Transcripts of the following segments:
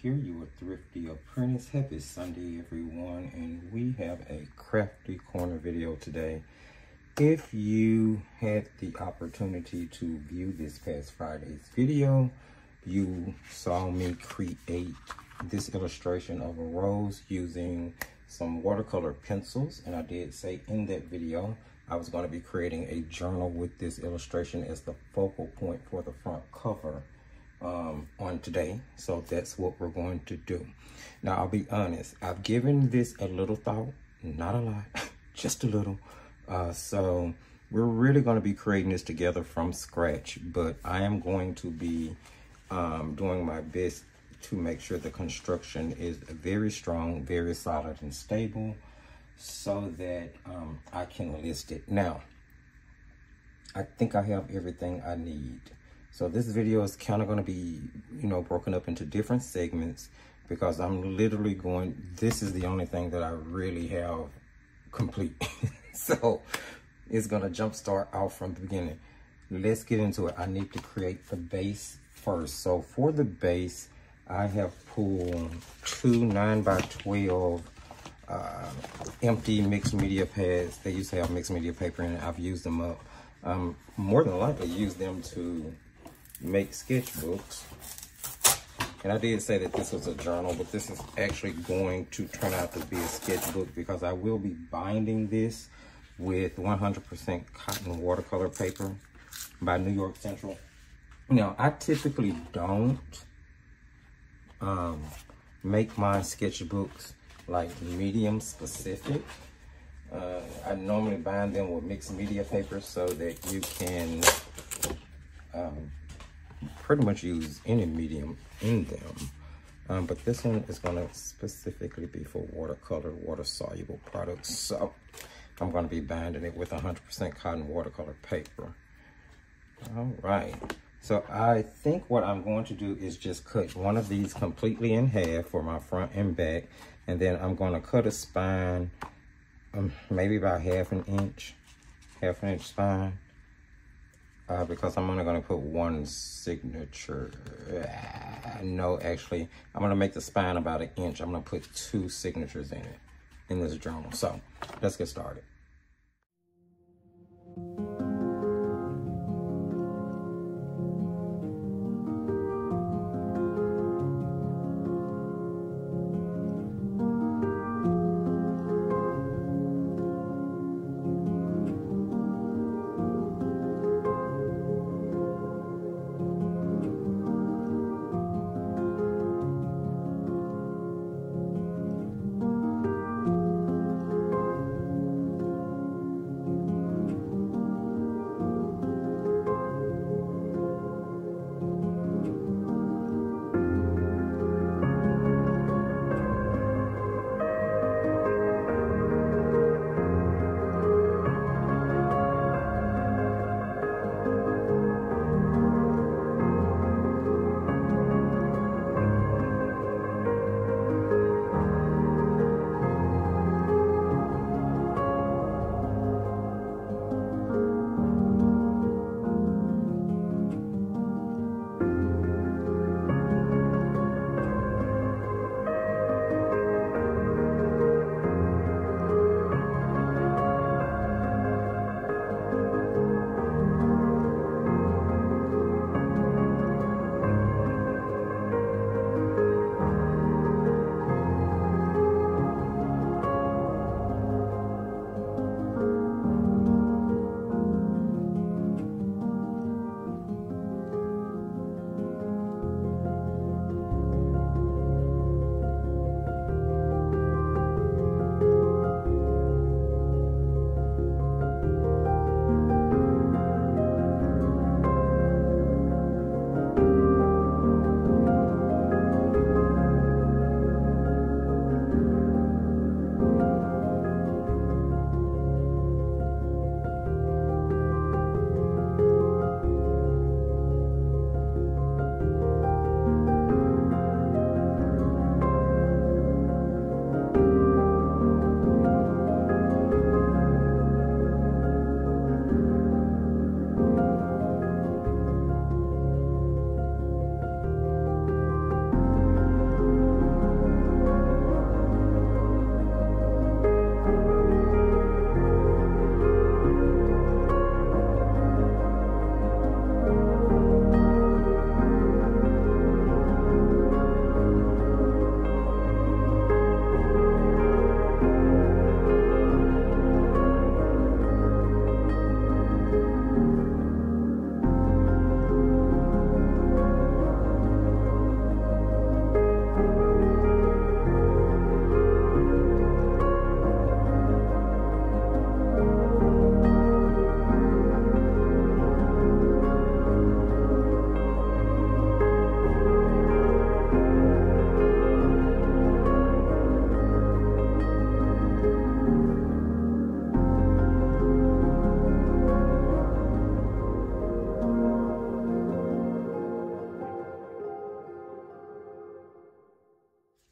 Here, you are Thrifty Apprentice. Happy Sunday, everyone, and we have a crafty corner video today. If you had the opportunity to view this past Friday's video, you saw me create this illustration of a rose using some watercolor pencils, and I did say in that video I was going to be creating a journal with this illustration as the focal point for the front cover um, on today. So that's what we're going to do. Now, I'll be honest. I've given this a little thought, not a lot, just a little. Uh, so we're really going to be creating this together from scratch, but I am going to be um, doing my best to make sure the construction is very strong, very solid and stable so that um, I can list it. Now, I think I have everything I need. So this video is kind of going to be, you know, broken up into different segments because I'm literally going, this is the only thing that I really have complete. so it's going to jumpstart out from the beginning. Let's get into it. I need to create the base first. So for the base, I have pulled two 9 by 12 uh, empty mixed media pads. They used to have mixed media paper in it. I've used them up. Um, more than likely use them to make sketchbooks. And I did say that this was a journal, but this is actually going to turn out to be a sketchbook because I will be binding this with 100% cotton watercolor paper by New York Central. Now, I typically don't um, make my sketchbooks like medium specific. Uh, I normally bind them with mixed media paper so that you can um, pretty much use any medium in them. Um, but this one is going to specifically be for watercolor, water-soluble products. So I'm going to be binding it with 100% cotton watercolor paper. All right. So I think what I'm going to do is just cut one of these completely in half for my front and back. And then I'm going to cut a spine, um, maybe about half an inch, half an inch spine uh, because I'm only gonna put one signature. Uh, no, actually, I'm gonna make the spine about an inch. I'm gonna put two signatures in it, in this journal. So let's get started.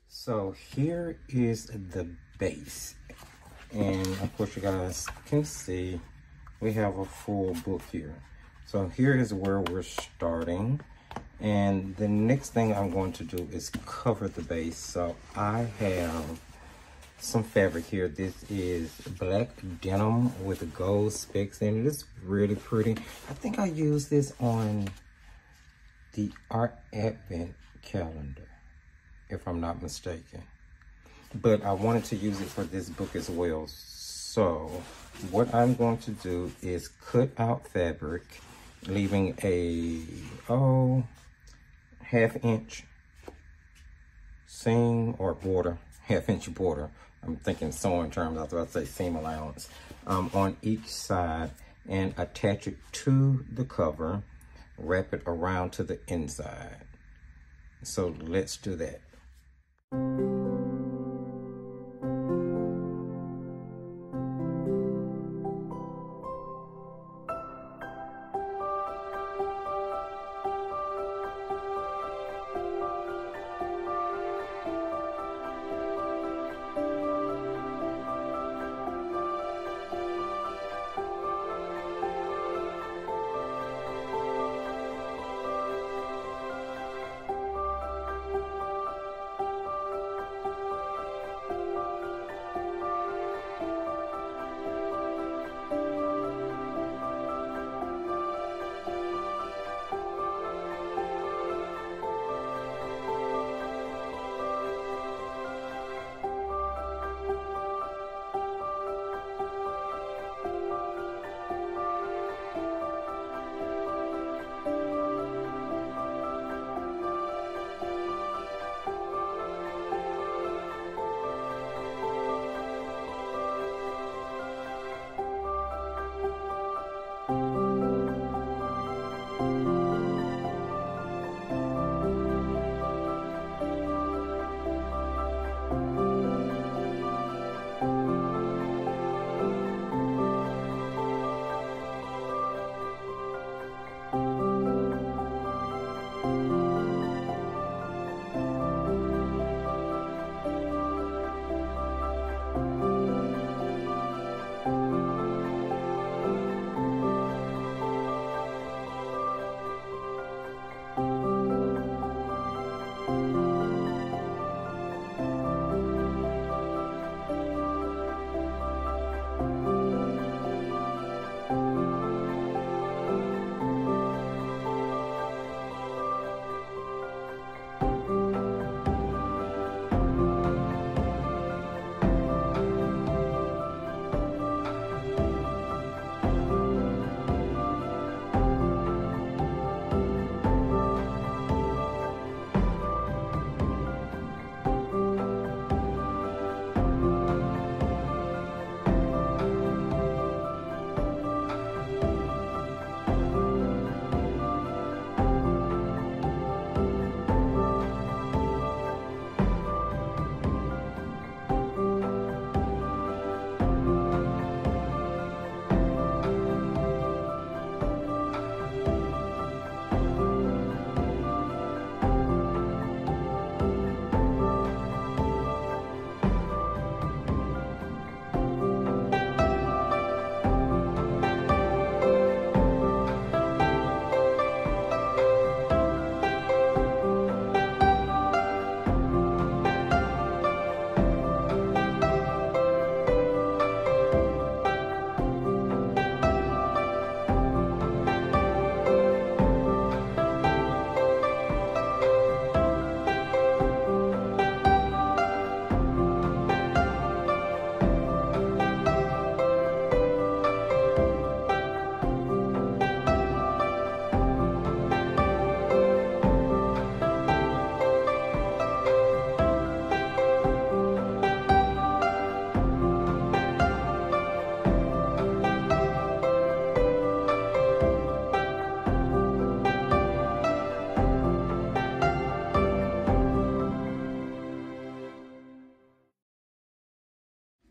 So here is the base. And of course you guys can see we have a full book here. So here is where we're starting. And the next thing I'm going to do is cover the base. So I have some fabric here. This is black denim with gold specks in it. It's really pretty. I think I used this on the Art Advent calendar, if I'm not mistaken. But I wanted to use it for this book as well. So what I'm going to do is cut out fabric, leaving a, oh, half inch seam or border, half inch border. I'm thinking sewing terms, I was about to say seam allowance, um, on each side and attach it to the cover, wrap it around to the inside. So let's do that. Música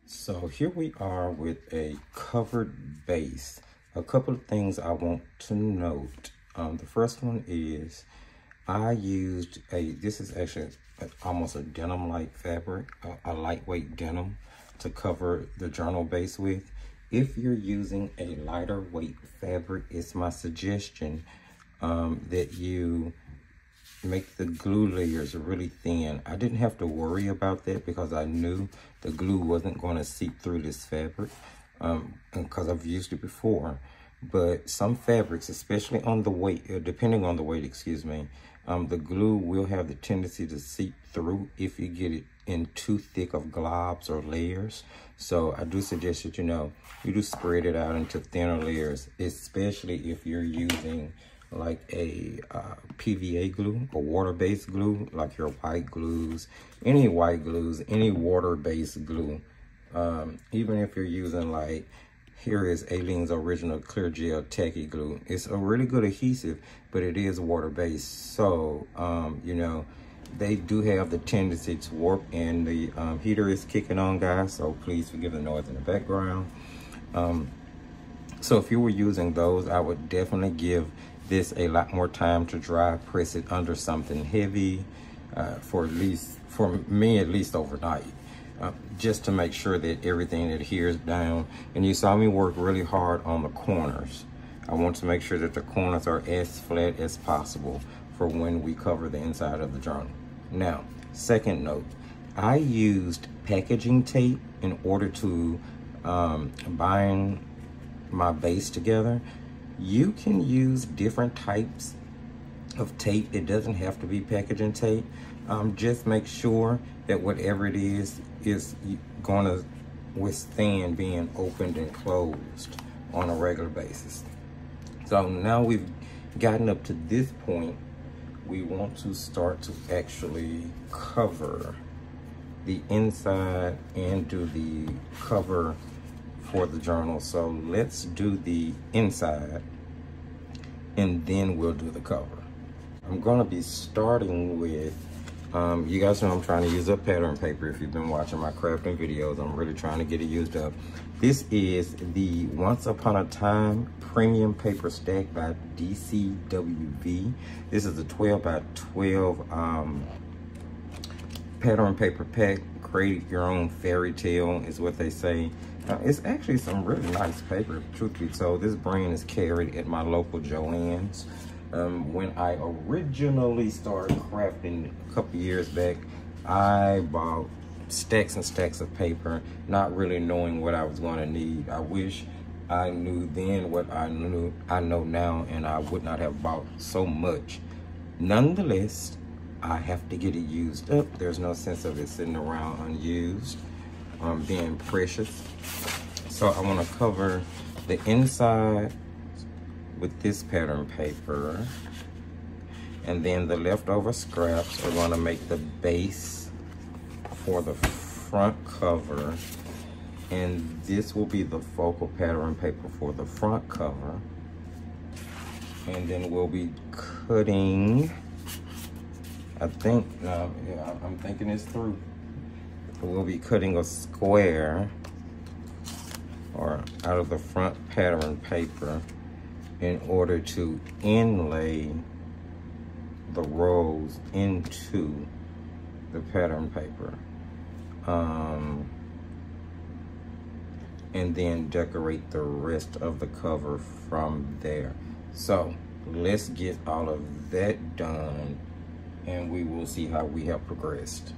So here we are with a covered base. A couple of things I want to note. Um, the first one is I used a, this is actually a, almost a denim-like fabric, a, a lightweight denim to cover the journal base with. If you're using a lighter weight fabric, it's my suggestion um, that you make the glue layers really thin. I didn't have to worry about that because I knew the glue wasn't going to seep through this fabric um, because I've used it before. But some fabrics, especially on the weight, uh, depending on the weight, excuse me, um, the glue will have the tendency to seep through if you get it in too thick of globs or layers. So I do suggest that, you know, you do spread it out into thinner layers, especially if you're using like a uh, PVA glue, a water-based glue, like your white glues, any white glues, any water-based glue. Um, even if you're using like, here is Aleene's original clear gel tacky glue. It's a really good adhesive, but it is water-based. So, um, you know, they do have the tendency to warp and the um, heater is kicking on guys. So please forgive the noise in the background. Um, so if you were using those, I would definitely give this a lot more time to dry. Press it under something heavy uh, for at least, for me at least overnight. Uh, just to make sure that everything adheres down. And you saw me work really hard on the corners. I want to make sure that the corners are as flat as possible for when we cover the inside of the journal. Now, second note, I used packaging tape in order to um, bind my base together you can use different types of tape. It doesn't have to be packaging tape. Um, just make sure that whatever it is, is going to withstand being opened and closed on a regular basis. So now we've gotten up to this point, we want to start to actually cover the inside and do the cover for the journal. So let's do the inside and then we'll do the cover. I'm gonna be starting with, um, you guys know I'm trying to use up pattern paper. If you've been watching my crafting videos, I'm really trying to get it used up. This is the Once Upon a Time Premium Paper Stack by DCWV. This is a 12 by 12 um, pattern paper pack. Create your own fairy tale is what they say. Uh, it's actually some really nice paper, truth be told. This brand is carried at my local Joann's. Um, when I originally started crafting a couple years back, I bought stacks and stacks of paper, not really knowing what I was going to need. I wish I knew then what I knew I know now, and I would not have bought so much. Nonetheless, I have to get it used up. There's no sense of it sitting around unused um, being precious. So I want to cover the inside with this pattern paper. And then the leftover scraps are going to make the base for the front cover. And this will be the focal pattern paper for the front cover. And then we'll be cutting, I think, no, yeah, I'm thinking this through we'll be cutting a square or out of the front pattern paper in order to inlay the rose into the pattern paper. Um, and then decorate the rest of the cover from there. So let's get all of that done and we will see how we have progressed.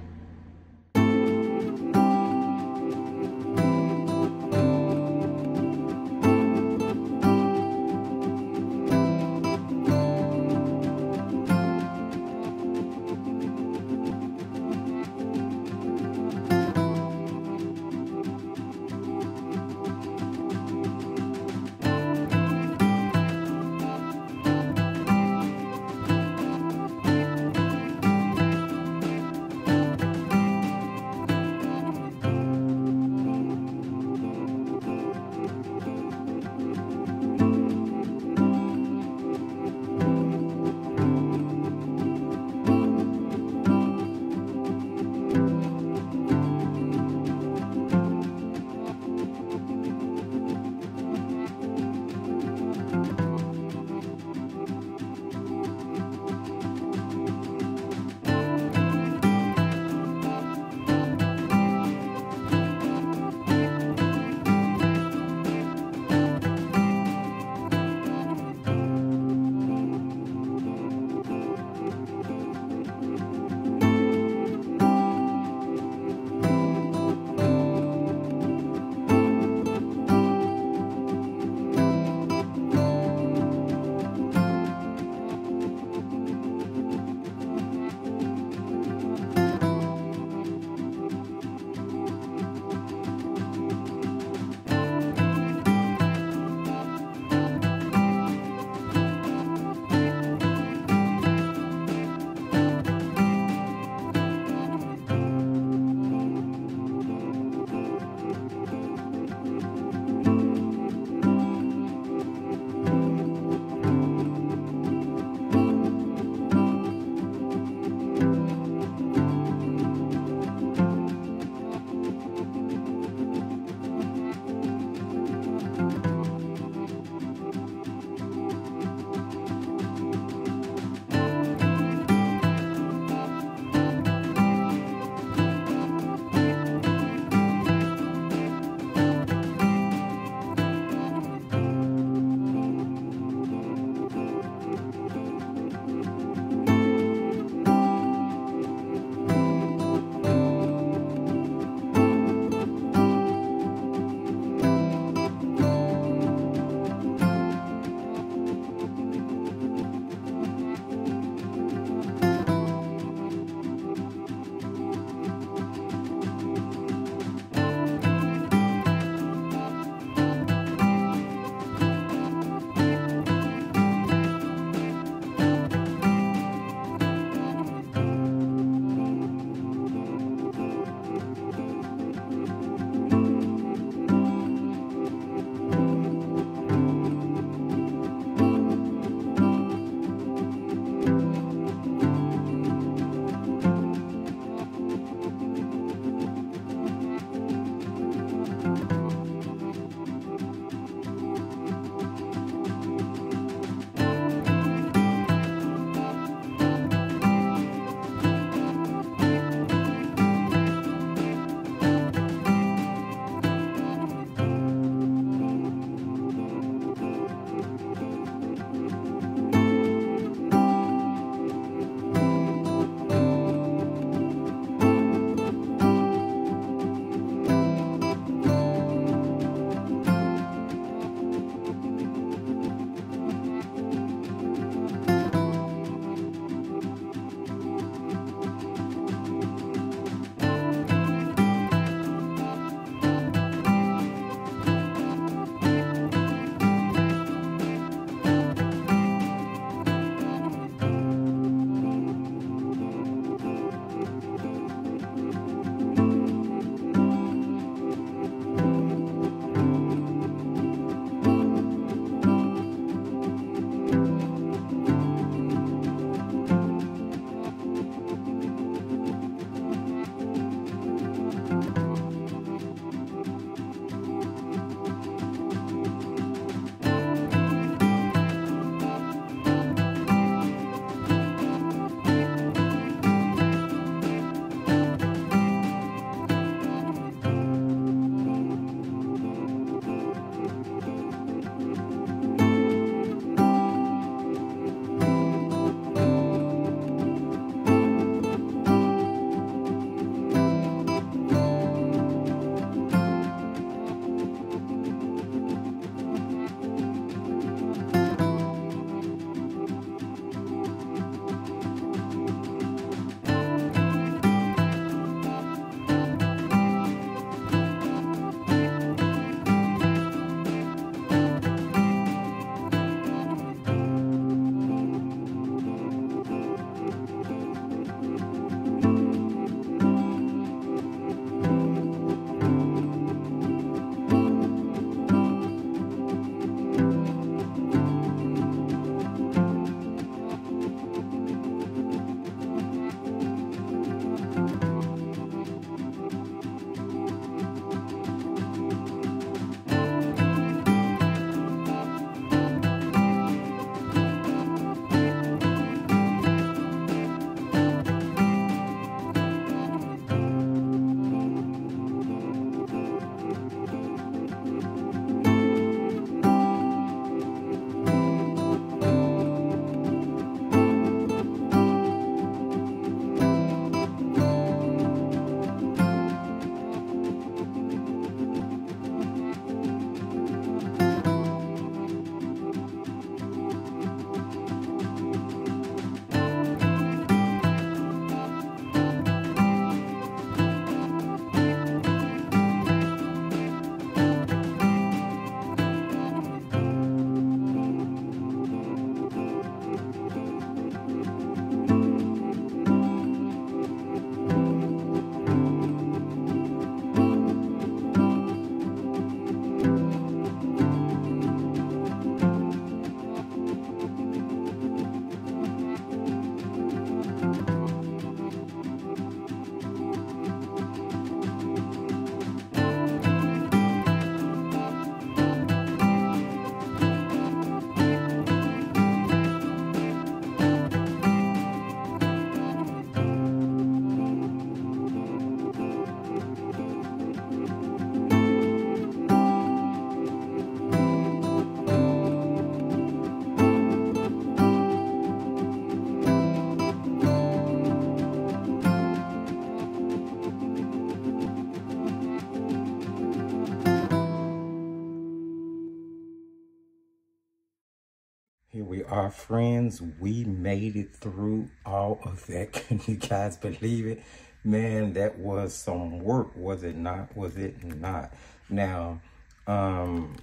Are, friends. We made it through all of that. Can you guys believe it? Man, that was some work, was it not? Was it not? Now, um,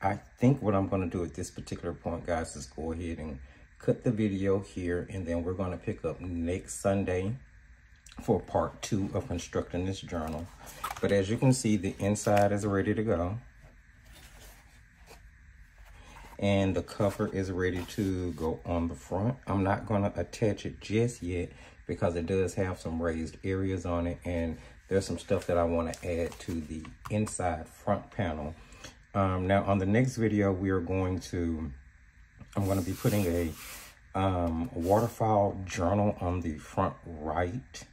I think what I'm going to do at this particular point, guys, is go ahead and cut the video here. And then we're going to pick up next Sunday for part two of constructing this journal. But as you can see, the inside is ready to go. And the cover is ready to go on the front. I'm not going to attach it just yet because it does have some raised areas on it. And there's some stuff that I want to add to the inside front panel. Um, now, on the next video, we are going to, I'm going to be putting a um, waterfall journal on the front right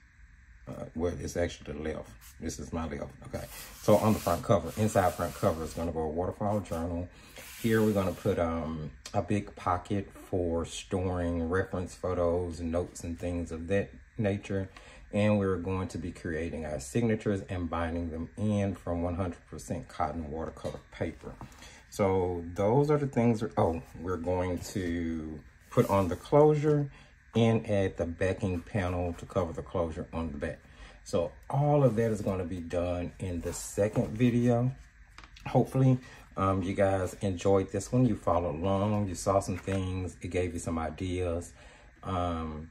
uh, well, it's actually the left. This is my left. Okay. So on the front cover, inside front cover is going to go a waterfall journal. Here we're going to put um, a big pocket for storing reference photos, and notes, and things of that nature. And we're going to be creating our signatures and binding them in from 100% cotton watercolor paper. So those are the things. Oh, we're going to put on the closure and add the backing panel to cover the closure on the back. So all of that is going to be done in the second video. Hopefully, um, you guys enjoyed this one. You followed along. You saw some things. It gave you some ideas. Um,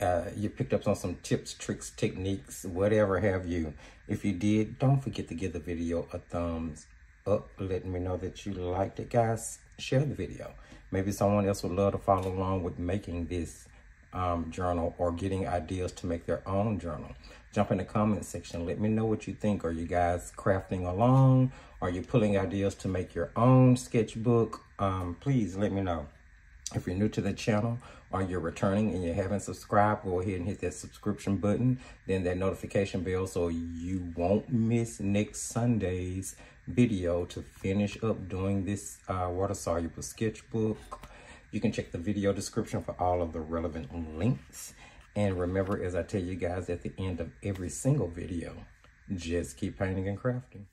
uh, you picked up on some tips, tricks, techniques, whatever have you. If you did, don't forget to give the video a thumbs up, letting me know that you liked it, guys. Share the video. Maybe someone else would love to follow along with making this um, journal or getting ideas to make their own journal. Jump in the comment section. Let me know what you think. Are you guys crafting along? Are you pulling ideas to make your own sketchbook? Um, please let me know. If you're new to the channel or you're returning and you haven't subscribed, go ahead and hit that subscription button, then that notification bell so you won't miss next Sunday's video to finish up doing this uh, water-soluble sketchbook. You can check the video description for all of the relevant links. And remember, as I tell you guys at the end of every single video, just keep painting and crafting.